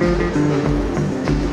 Música